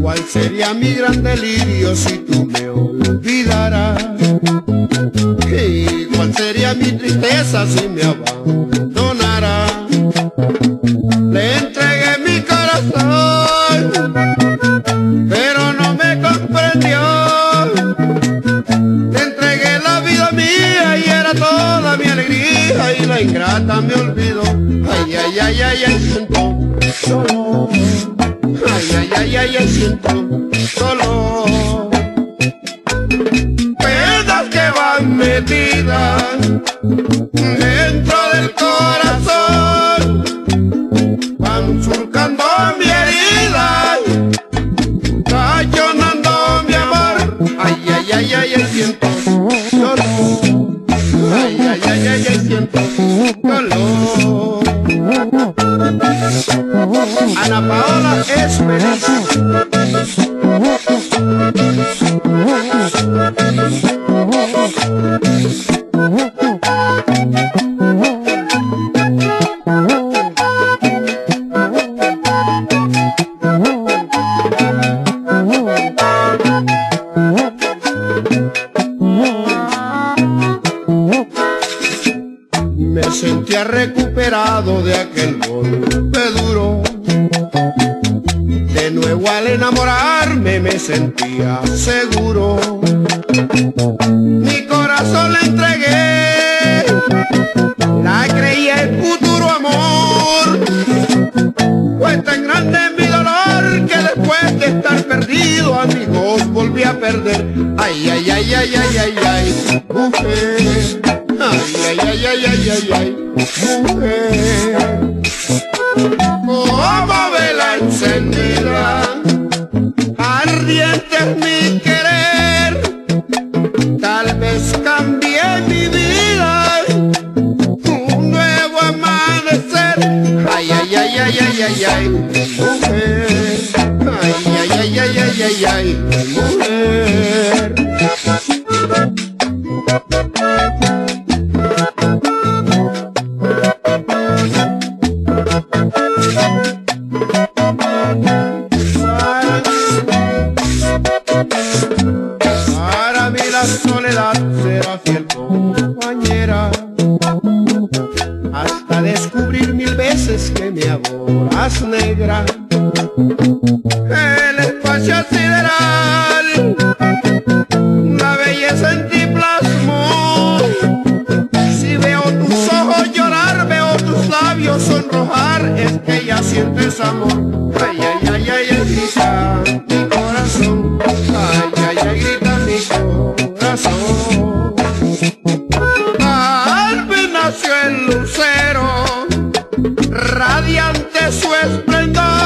¿Cuál sería mi gran delirio si tú me olvidaras? ¿Y cuál sería mi tristeza si me abandonaras? Le entregué mi corazón, pero no me comprendió. Te entregué la vida mía y era toda mi alegría y la ingrata me olvidó. Ay, ay, ay, siento solo. Ay, ay, ay, ay, ay, siento solo. Penas que van metidas dentro del corazón, Ana Paola Esperanza. Me sentía recuperado de aquel golpe duro. De nuevo al enamorarme me sentía seguro. Mi corazón le entregué, la creí el futuro amor. Fue tan grande mi dolor que después de estar perdido, amigos, volví a perder. Ay, ay, ay, ay, ay, ay, ay, mujer. Ay, ay, ay, ay, ay, ay, ay, mujer. Es mi querer. Tal vez cambie mi vida, un nuevo amanecer. Ay, ay, ay, ay, ay, ay, ay, mujer. Ay, ay, ay, ay, ay, ay, ay, mujer. Adoras negra. El espacio sideral La belleza en ti plasmó. Si veo tus ojos llorar, veo tus labios sonrojar. Es que ya sientes amor. Ay, ay, ay, ay, mi corazón. Ay, ay, ay, Radiante su esplendor